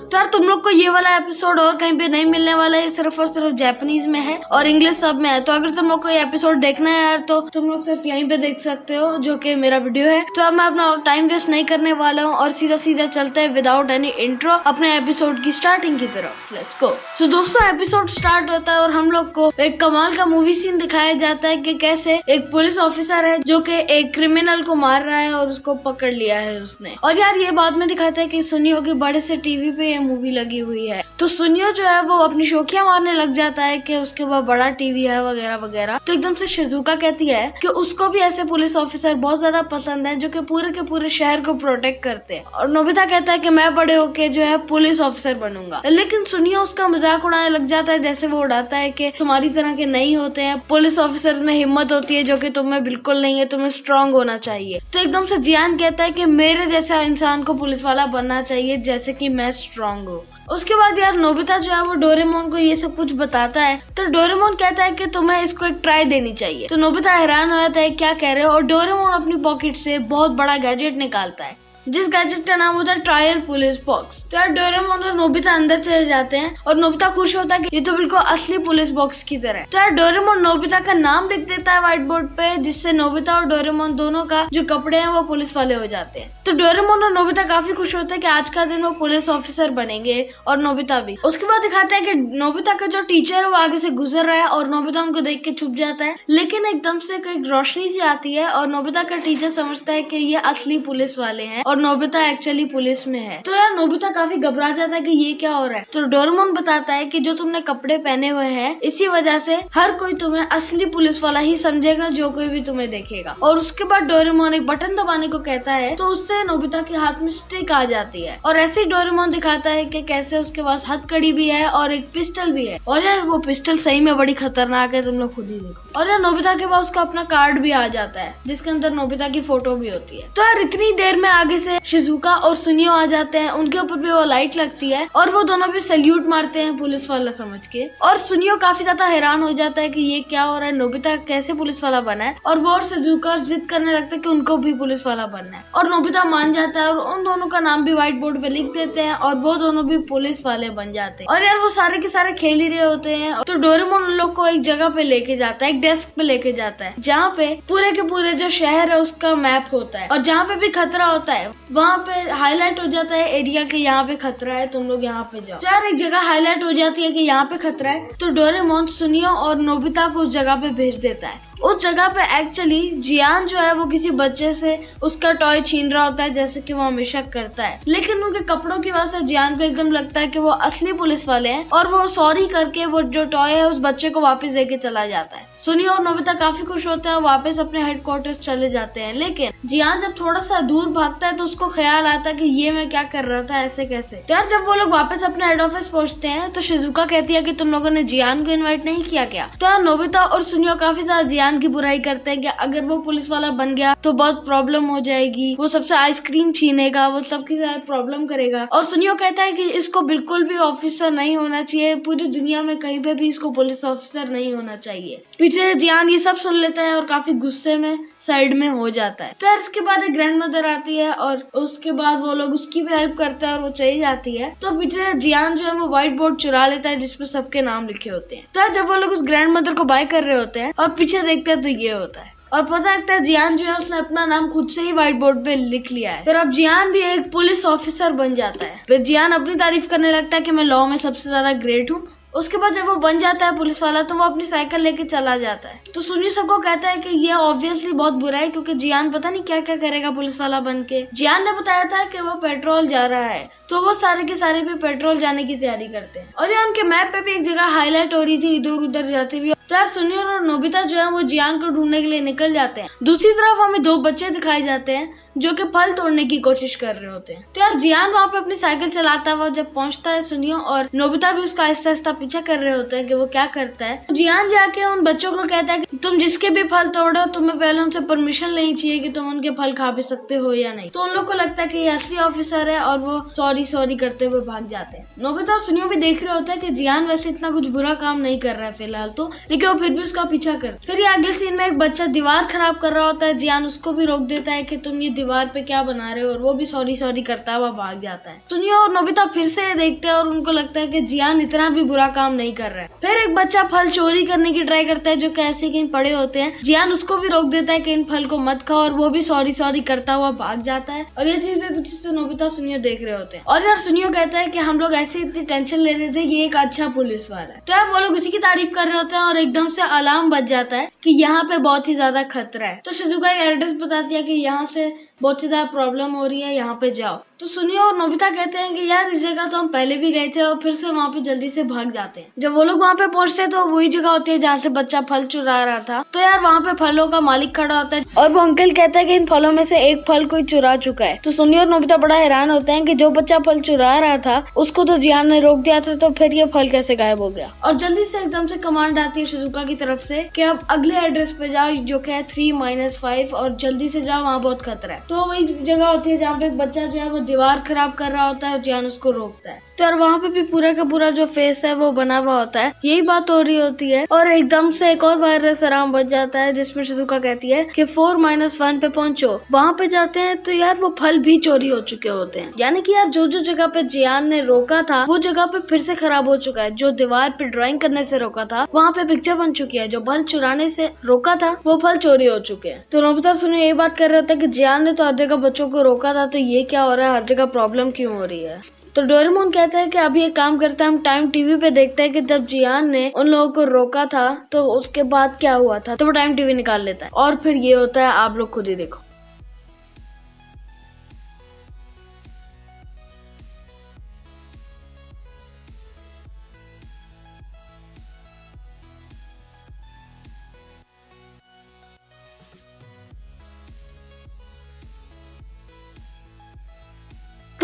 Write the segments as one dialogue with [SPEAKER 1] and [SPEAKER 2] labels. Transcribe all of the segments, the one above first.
[SPEAKER 1] तो यार, तुम लोग को ये वाला एपिसोड और कहीं पे नहीं मिलने वाला है सिर्फ़ और सिर्फ़ जापानीज में है और इंग्लिश सब में है। तो अगर तुम लोग को ये एपिसोड देखना है यार तो तुम लोग सिर्फ़ यहीं पे देख सकते हो, जो कि मेरा वीडियो है। तो अब मैं अपना टाइम वेस्ट नहीं करने वाला हूँ और सीधा सीधा चलते हैं विदाउट एनी इंट्रो अपने एपिसोड की स्टार्टिंग की तरफ़। लेट्स गो सो दोस्तों एपिसोड स्टार्ट होता है और हम लोग को एक कमाल का मूवी सीन दिखाया जाता है की कैसे एक पुलिस ऑफिसर है, जो की एक क्रिमिनल को मार रहा है और उसको पकड़ लिया है उसने। और यार, ये बाद में दिखाता है की सुनियो के बड़े से टीवी पे ये मूवी लगी हुई है। तो सुनियो जो है, वो अपनी शोखियाँ मारने लग जाता है कि उसके पास बड़ा टीवी है वगैरह वगैरह। तो एकदम से शिजुका कहती है कि उसको भी ऐसे पुलिस ऑफिसर बहुत ज़्यादा पसंद है, जो कि पूरे के पूरे शहर को प्रोटेक्ट करते हैं। और नोबिता कहता है कि मैं बड़े होके जो है पुलिस ऑफिसर बनूँगा। लेकिन सुनियो उसका मज़ाक उड़ाने लग जाता है, जैसे वो उड़ाता है कि तुम्हारी तरह के नहीं होते हैं। पुलिस ऑफिसर में हिम्मत होती है, जो कि तुम्हें बिल्कुल नहीं है, तुम्हें स्ट्रांग होना चाहिए। तो एकदम से जियान कहता है कि मेरे जैसा इंसान को पुलिस वाला बनना चाहिए, जैसे कि मैं स्ट्रांग हूँ। उसके बाद यार नोबिता जो है वो डोरेमोन को ये सब कुछ बताता है। तो डोरेमोन कहता है कि तुम्हें इसको एक ट्राई देनी चाहिए। तो नोबिता हैरान हो जाता है, क्या कह रहे हो? और डोरेमोन अपनी पॉकेट से बहुत बड़ा गैजेट निकालता है। जिस गैजेट का नाम होता है ट्रायल पुलिस बॉक्स। तो यार डोरेमोन और नोबिता अंदर चले जाते हैं और नोबिता खुश होता है कि ये तो बिल्कुल असली पुलिस बॉक्स की तरह तो यार डोरेमोन नोबिता का नाम लिख देता है व्हाइट बोर्ड पे, जिससे नोबिता और डोरेमोन दोनों का जो कपड़े हैं वो पुलिस वाले हो जाते हैं। तो डोरेमोन और नोबिता काफ़ी खुश होते हैं कि आज का दिन वो पुलिस ऑफिसर बनेंगे और नोबिता भी। उसके बाद दिखाते हैं कि नोबिता का जो टीचर है वो आगे से गुजर रहा है और नोबिता उनको देख के छुप जाता है। लेकिन एकदम से एक रोशनी सी आती है और नोबिता का टीचर समझता है कि ये असली पुलिस वाले हैं और नोबिता एक्चुअली पुलिस में है। तो यार, नोबिता काफ़ी घबरा जाता है कि ये क्या हो रहा है। तो डोरमोन बताता है कि जो तुमने कपड़े पहने हुए हैं, इसी वजह से हर कोई तुम्हें असली पुलिस वाला ही समझेगा, जो कोई भी तुम्हें देखेगा। और उसके बाद डोरेमोन एक बटन दबाने को कहता है तो उससे नोबिता के हाथ में स्टिक आ जाती है। और ऐसे डोरेमोन दिखाता है कि कैसे उसके पास हथकड़ी भी है और एक पिस्टल भी है। और यार, वो पिस्टल सही में बड़ी खतरनाक है, तुम लोग खुद ही देखो। और यार, नोबिता के पास उसका अपना कार्ड भी आ जाता है, जिसके अंदर नोबिता की फ़ोटो भी होती है। तो यार, इतनी देर में आगे से शिजुका और सुनियो आ जाते हैं। उनके ऊपर भी वो लाइट लगती है और वो दोनों भी सल्यूट मारते हैं पुलिस वाला समझ के। और सुनियो काफ़ी ज़्यादा हैरान हो जाता है कि ये क्या हो रहा है, नोबिता कैसे पुलिस वाला बना है? और वो और शिजुका जिद करने लगता है कि उनको भी पुलिस वाला बनना है। और नोबिता मान जाता है और उन दोनों का नाम भी व्हाइट बोर्ड पे लिख देते हैं और वो दोनों भी पुलिस वाले बन जाते हैं। और यार वो सारे के सारे खेल ही रहे होते हैं। तो डोरेमोन उन लोग को एक जगह पे लेके जाता है, एक डेस्क पे लेके जाता है, जहाँ पे पूरे के पूरे जो शहर है उसका मैप होता है। और जहाँ पे भी खतरा होता है वहाँ पे हाईलाइट हो जाता है एरिया के यहाँ पे खतरा है, तुम लोग यहाँ पे जाओ। यार एक जगह हाईलाइट हो जाती है कि यहाँ पे खतरा है तो डोरेमोन सुनियो और नोबिता को उस जगह पे भेज देता है। उस जगह पे एक्चुअली जियान जो है, वो किसी बच्चे से उसका टॉय छीन रहा होता है, जैसे कि वो हमेशा करता है। लेकिन उनके कपड़ों की वजह से जियान को एकदम लगता है कि वो असली पुलिस वाले हैं और वो सॉरी करके वो जो टॉय है, उस बच्चे को वापस देके चला जाता है। सुनियो और नोबिता काफ़ी खुश होते हैं वापस अपने हेडक्वार्टर चले जाते हैं। लेकिन जियान जब थोड़ा सा दूर भागता है तो उसको ख्याल आता है कि ये मैं क्या कर रहा था, ऐसे कैसे। तो यार जब वो लोग वापस अपने हेड ऑफ़िस पहुँचते हैं तो शिजुका कहती है कि तुम लोगों ने जियान को इनवाइट नहीं किया क्या? तो यार नोबिता और सुनियो काफ़ी ज़्यादा जियान की बुराई करते हैं कि अगर वो पुलिस वाला बन गया तो बहुत प्रॉब्लम हो जाएगी, वो सबसे आइसक्रीम छीनेगा, वो सबके प्रॉब्लम करेगा। और सुनियो कहता है की इसको बिल्कुल भी ऑफिसर नहीं होना चाहिए, पूरी दुनिया में कहीं पे भी इसको पुलिस ऑफिसर नहीं होना चाहिए। पीछे जियान ये सब सुन लेता है और काफ़ी गुस्से में साइड में हो जाता है। तो इसके बाद एक ग्रैंड मदर आती है और उसके बाद वो लोग उसकी भी हेल्प करते हैं और वो चली जाती है। तो पीछे जियान जो है वो व्हाइट बोर्ड चुरा लेता है जिसपे सबके नाम लिखे होते हैं। तो जब वो लोग उस ग्रैंड मदर को बाय कर रहे होते हैं और पीछे देखते हैं तो ये होता है। और पता लगता है जियान जो है उसने अपना नाम खुद से ही व्हाइट बोर्ड पे लिख लिया है। फिर अब जियान भी एक पुलिस ऑफिसर बन जाता है। फिर जियान अपनी तारीफ़ करने लगता है कि मैं लॉ में सबसे ज़्यादा ग्रेट हूँ उसके बाद जब वो बन जाता है पुलिस वाला तो वो अपनी साइकिल लेके चला जाता है। तो सुनी सबको कहता है कि ये ऑब्वियसली बहुत बुरा है, क्योंकि जियान पता नहीं क्या क्या करेगा पुलिस वाला बन के। जियान ने बताया था कि वो पेट्रोल जा रहा है तो वो सारे के सारे भी पेट्रोल जाने की तैयारी करते हैं। और यार उनके मैप पे भी एक जगह हाईलाइट हो रही थी इधर उधर जाती हुई। यार सुनियो और नोबिता जो है, वो जियान को ढूँढने के लिए निकल जाते हैं। दूसरी तरफ़ हमें दो बच्चे दिखाई जाते हैं जो कि फल तोड़ने की कोशिश कर रहे होते हैं। तो यार, जियान वहाँ पे अपनी साइकिल चलाता हुआ जब पहुँचता है सुनियो, और नोबिता भी उसका आहिस्ता आहिस्ता पीछा कर रहे होते हैं कि वो क्या करता है। तो जियान जाके उन बच्चों को कहता है कि, तुम जिसके भी फल तोड़ो, तुम्हें पहले उनसे परमिशन लेनी चाहिए कि तुम उनके फल खा भी सकते हो या नहीं। तो उन लोग को लगता है कि ये असली ऑफिसर है, और वो सॉरी सॉरी करते हुए भाग जाते हैं। नोबिता और सुनियो भी देख रहे होते हैं कि जियान वैसे इतना कुछ बुरा काम नहीं कर रहा है फ़िलहाल तो लेकिन वो फिर भी उसका पीछा करते फिर ये आगे सीन में एक बच्चा दीवार खराब कर रहा होता है, जियान उसको भी रोक देता है कि तुम ये दीवार पे क्या बना रहे हो और वो भी सॉरी सॉरी करता हुआ भाग जाता है। सुनियो, और नोबिता फिर से देखते हैं और उनको लगता है कि जियान इतना भी बुरा काम नहीं कर रहा है। फिर एक बच्चा फल चोरी करने की ट्राई करता है जो कैसे कहीं पड़े होते हैं। जियान उसको भी रोक देता है कि इन फल को मत खाओ और वो भी सॉरी सॉरी करता हुआ भाग जाता है। और ये चीज़ भी पीछे से नोबिता, सुनियो देख रहे होते हैं। और यार, सुनियो कहता है कि हम लोग ऐसे इतनी टेंशन ले रहे थे ये एक अच्छा पुलिस वाला है। तो यार, वो लोग उसी की तारीफ़ कर रहे होते हैं और एकदम से अलार्म बच जाता है कि यहाँ पे बहुत ही ज़्यादा खतरा है। तो शिजुका एड्रेस बताती है कि यहाँ से बहुत ज़्यादा प्रॉब्लम हो रही है, यहाँ पे जाओ। तो सुनियो और नोबिता कहते हैं कि यार, इस जगह तो हम पहले भी गए थे और फिर से वहाँ पे जल्दी से भाग जाते हैं। जब वो लोग वहाँ पे पहुँचते हैं तो वही जगह होती है जहाँ से बच्चा फल चुरा रहा था। तो यार, वहाँ पे फलों का मालिक खड़ा होता है। और वो अंकल कहता है कि इन फलों में से एक फल कोई चुरा चुका है। तो सुनिए और नोबिता बड़ा हैरान होते हैं कि जो बच्चा फल चुरा रहा था, उसको तो जियान ने रोक दिया था तो फिर ये फल कैसे गायब हो गया? और जल्दी से एकदम से कमांड आती है शिजुका की तरफ़ से की अब अगले एड्रेस पे जाओ, जो कि है थ्री माइनस फाइव और जल्दी से जाओ, वहाँ बहुत खतरा है। तो वही जगह होती है जहाँ पे एक बच्चा जो है वो दीवार खराब कर रहा होता है जियान उसको रोकता है। तो यार वहाँ पे भी पूरा का पूरा जो फेस है वो बना हुआ होता है। यही बात हो रही होती है। और एकदम से एक और वायरस आराम बच जाता है, जिसमें शिजुका कहती है कि फोर माइनस वन पे पहुंचो। वहाँ पे जाते हैं तो यार वो फल भी चोरी हो चुके होते हैं। यानी कि यार जो जो जगह पे जियान ने रोका था, वो जगह पे फिर से खराब हो चुका है। जो दीवार पे ड्राइंग करने से रोका था, वहाँ पे पिक्चर बन चुकी है। जो फल चुराने से रोका था, वो फल चोरी हो चुके हैं। तो नोबिता, सुनो, ये बात कर रहे होते हैं कि जियान ने तो हर जगह बच्चों को रोका था तो ये क्या हो रहा है? हर जगह प्रॉब्लम क्यों हो रही है? तो डोरेमोन कहता है कि अभी एक काम करते हैं, हम टाइम टीवी पे देखते हैं कि जब जियान ने उन लोगों को रोका था तो उसके बाद क्या हुआ था? तो वो टाइम टीवी निकाल लेता है। और फिर ये होता है, आप लोग खुद ही देखो।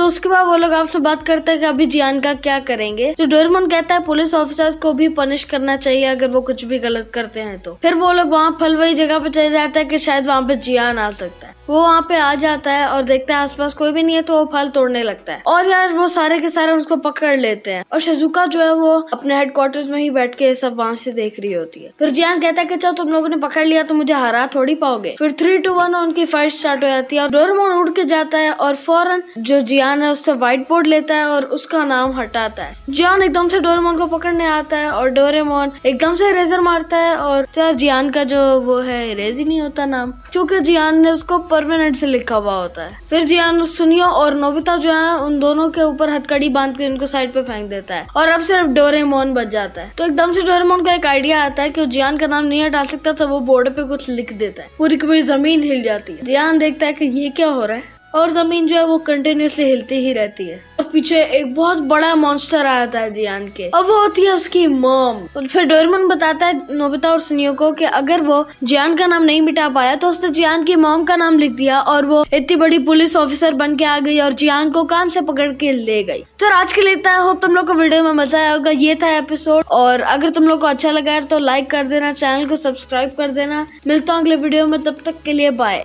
[SPEAKER 1] तो उसके बाद वो लोग आपसे बात करते हैं कि अभी जियान का क्या करेंगे। तो डोरेमोन कहता है, पुलिस ऑफिसर्स को भी पनिश करना चाहिए अगर वो कुछ भी गलत करते हैं तो। फिर वो लोग वहाँ फल वही जगह पे चले जाते हैं कि शायद वहाँ पे जियान आ सकता वो वहाँ पे आ जाता है और देखता है आसपास कोई भी नहीं है तो वो फल तोड़ने लगता है। और यार, वो सारे के सारे उसको पकड़ लेते हैं। और शिजुका जो है, वो अपने हेडक्वार्टर्स में ही बैठ के सब वहाँ से देख रही होती है। फिर जियान कहता है कि, चलो, तुम लोगों ने पकड़ लिया तो मुझे हरा थोड़ी पाओगे? फिर थ्री टू वन उनकी फाइट स्टार्ट हो जाती है और डोरेमोन उड़ के जाता है और फ़ौरन जो जियान है, उससे व्हाइट बोर्ड लेता है और उसका नाम हटाता है। जियान एकदम से डोरेमोन को पकड़ने आता है और डोरेमोन एकदम से इरेजर मारता है और जियान का जो वो है इरेज ही नहीं होता नाम। क्योंकि जियान ने उसको परमानेंट से लिखा हुआ होता है। फिर जियान सुनियो और नोबिता जो है, उन दोनों के ऊपर हथकड़ी बाँध कर इनको साइड पे फेंक देता है। और अब सिर्फ़ डोरेमोन बच जाता है। तो एकदम से डोरेमोन का एक आइडिया आता है की जियान का नाम नहीं हटा सकता तो वो बोर्ड पे कुछ लिख देता है। पूरी की पूरी ज़मीन हिल जाती है। जियान देखता है की ये क्या हो रहा है। और ज़मीन जो है, वो कंटिन्यूसली हिलती ही रहती है। पीछे एक बहुत बड़ा मॉन्स्टर आया था जियान के। और वो होती है उसकी मॉम और फिर डोरेमोन बताता है नोबिता और सुनियो को कि अगर वो जियान का नाम नहीं मिटा पाया तो उसने जियान की मॉम का नाम लिख दिया और वो इतनी बड़ी पुलिस ऑफिसर बन के आ गई और जियान को कान से पकड़ के ले गई। तो आज के लिए इतना होप तुम लोग को वीडियो में मज़ा आया होगा। ये था एपिसोड और अगर तुम लोग को अच्छा लगा तो लाइक कर देना चैनल को सब्सक्राइब कर देना। मिलता हूँ अगले वीडियो में। तब तक के लिए बाय